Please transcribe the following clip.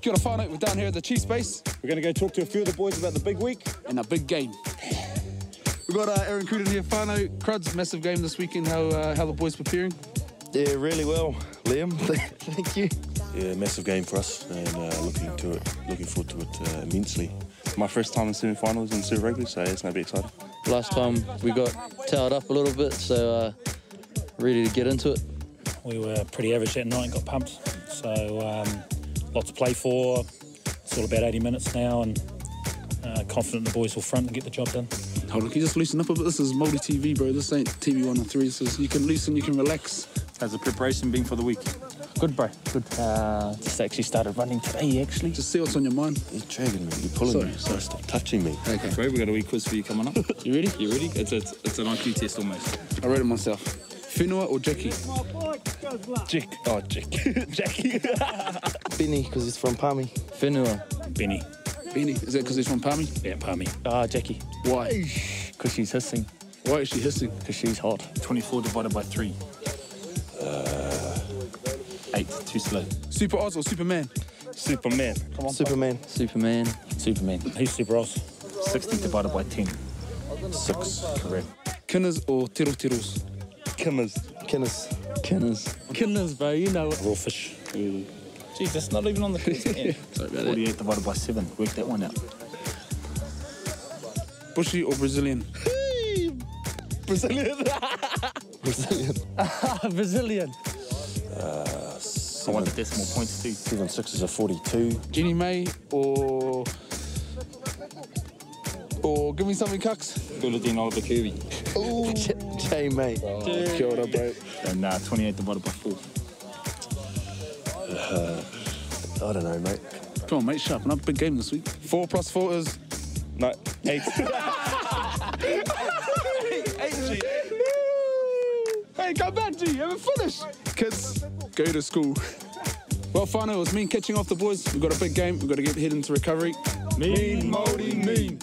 Kia ora whānau, we're down here at the Chiefs base We're going to go talk to a few of the boys about the big week. And a big game. We've got uh, Aaron Cruden here, whānau. Cruds, massive game this weekend. How, uh, how the boys preparing? Yeah, really well, Liam. Thank you. Yeah, massive game for us, and uh, looking to it, looking forward to it uh, immensely. My first time in semi-finals and Super Rugby, so it's going to be exciting. Last time we got towed up a little bit, so uh, ready to get into it. We were pretty average that night and got pumped. So um, lots to play for. It's all about 80 minutes now and uh, confident the boys will front and get the job done. Hold on, can you just loosen up a bit? This is Māori TV, bro. This ain't TV 103. This is, you can loosen, you can relax. How's the preparation been for the week? Good, bro. Good. Uh, just actually started running today, actually. Just see what's on your mind. You're dragging me, you're pulling Sorry, me, sorry. stop touching me. Okay. Great, we got a wee quiz for you coming up. you ready? You ready? It's, a, it's an IQ test almost. I read it myself. Whenua or Jackie? Jack. Oh, Jack. Jackie. Benny, because he's from Palmy. Whenua. Benny. Beanie. Is that because he's from Palmy? Yeah, Palmy. Ah, Jackie. Why? Because she's hissing. Why is she hissing? Because she's hot. 24 divided by 3. Uh, 8. Too slow. Super Oz or Superman? Superman. Come on, Superman. Superman. Superman. Who's Super Oz? 60 divided by 10. Six. Correct. Kinners or Tiro Tiros? Kimmers. Kenneth. Kinners. Kinners, bro. You know it. Raw fish. Gee, that's not even on the quiz. Sorry about that. 48 divided by 7. Work that one out. Bushy or Brazilian? Brazilian. Brazilian. Brazilian. I want the decimal points too. Seven sixes are 42. Jenny May or... Or give me something, Cucks. Guladine Oliver Kirby. J, J mate. Kia ora, bro. And uh, 28 divided by 4. I don't know, mate. Come on, mate, sharpen up. Big game this week. Four plus four is... No, eight. Hey, come back, G. You haven't finished. Kids, go to school. Well, whānau, it was mean catching off the boys. We've got a big game. We've got to get head into recovery. Mean, Māori, mean.